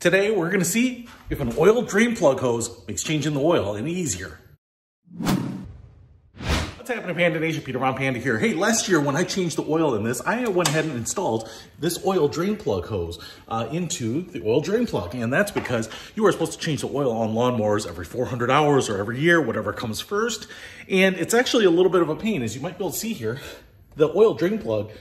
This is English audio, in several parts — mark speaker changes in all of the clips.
Speaker 1: Today, we're gonna see if an oil drain plug hose makes changing the oil any easier. What's happening, Panda Nation? Peter Von Panda here. Hey, last year when I changed the oil in this, I went ahead and installed this oil drain plug hose uh, into the oil drain plug. And that's because you are supposed to change the oil on lawnmowers every 400 hours or every year, whatever comes first. And it's actually a little bit of a pain. As you might be able to see here, the oil drain plug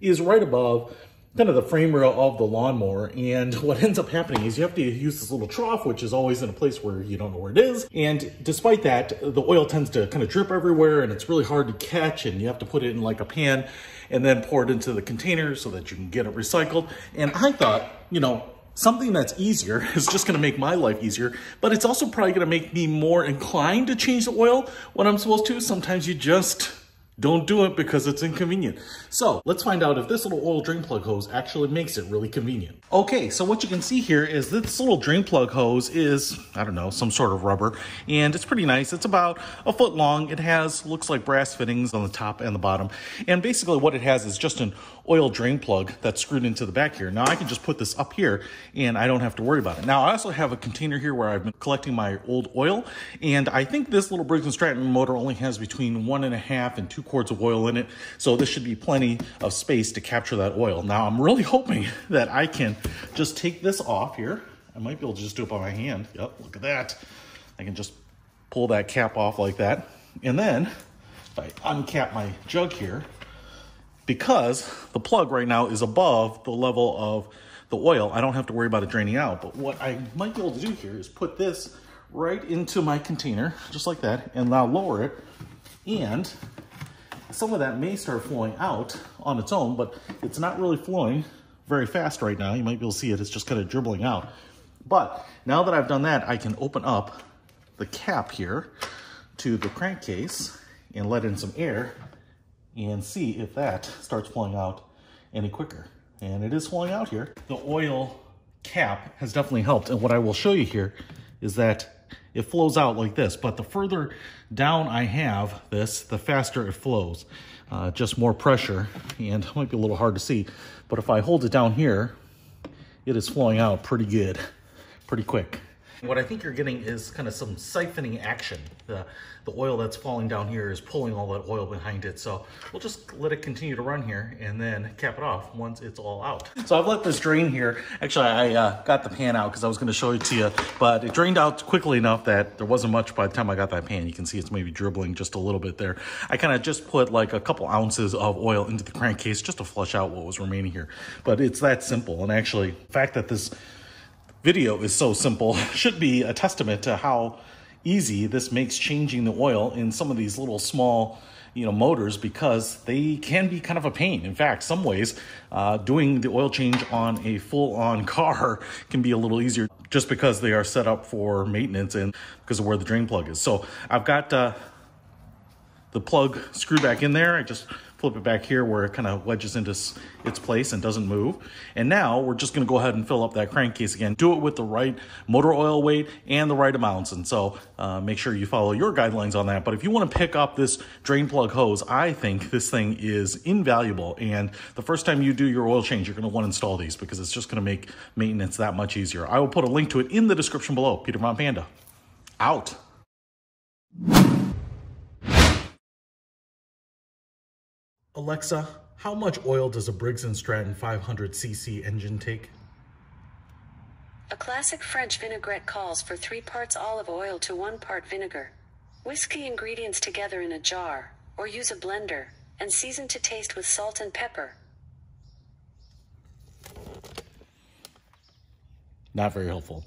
Speaker 1: is right above kind of the frame rail of the lawnmower. And what ends up happening is you have to use this little trough, which is always in a place where you don't know where it is. And despite that, the oil tends to kind of drip everywhere and it's really hard to catch and you have to put it in like a pan and then pour it into the container so that you can get it recycled. And I thought, you know, something that's easier is just gonna make my life easier, but it's also probably gonna make me more inclined to change the oil when I'm supposed to. Sometimes you just don't do it because it's inconvenient. So let's find out if this little oil drain plug hose actually makes it really convenient. Okay, so what you can see here is this little drain plug hose is, I don't know, some sort of rubber, and it's pretty nice. It's about a foot long. It has, looks like brass fittings on the top and the bottom. And basically what it has is just an oil drain plug that's screwed into the back here. Now I can just put this up here and I don't have to worry about it. Now I also have a container here where I've been collecting my old oil, and I think this little Briggs & Stratton motor only has between one and a half and two quarts of oil in it. So this should be plenty of space to capture that oil. Now I'm really hoping that I can just take this off here. I might be able to just do it by my hand. Yep, look at that. I can just pull that cap off like that. And then if I uncap my jug here, because the plug right now is above the level of the oil, I don't have to worry about it draining out. But what I might be able to do here is put this right into my container, just like that, and now lower it. And some of that may start flowing out on its own, but it's not really flowing very fast right now. You might be able to see it, it's just kind of dribbling out. But now that I've done that, I can open up the cap here to the crankcase and let in some air and see if that starts flowing out any quicker. And it is flowing out here. The oil cap has definitely helped. And what I will show you here is that it flows out like this, but the further down I have this, the faster it flows. Uh, just more pressure, and it might be a little hard to see, but if I hold it down here, it is flowing out pretty good, pretty quick. What I think you're getting is kind of some siphoning action. The, the oil that's falling down here is pulling all that oil behind it. So we'll just let it continue to run here and then cap it off once it's all out. So I've let this drain here. Actually, I uh, got the pan out because I was going to show it to you, but it drained out quickly enough that there wasn't much by the time I got that pan. You can see it's maybe dribbling just a little bit there. I kind of just put like a couple ounces of oil into the crankcase just to flush out what was remaining here. But it's that simple. And actually, the fact that this video is so simple should be a testament to how easy this makes changing the oil in some of these little small you know motors because they can be kind of a pain. In fact some ways uh, doing the oil change on a full-on car can be a little easier just because they are set up for maintenance and because of where the drain plug is. So i've got uh, the plug screw back in there. I just flip it back here where it kind of wedges into its place and doesn't move. And now we're just gonna go ahead and fill up that crankcase again. Do it with the right motor oil weight and the right amounts. And so uh, make sure you follow your guidelines on that. But if you wanna pick up this drain plug hose, I think this thing is invaluable. And the first time you do your oil change, you're gonna wanna install these because it's just gonna make maintenance that much easier. I will put a link to it in the description below. Peter Von Panda, out. Alexa, how much oil does a Briggs & Stratton 500cc engine take?
Speaker 2: A classic French vinaigrette calls for 3 parts olive oil to 1 part vinegar. Whisk the ingredients together in a jar, or use a blender, and season to taste with salt and pepper.
Speaker 1: Not very helpful.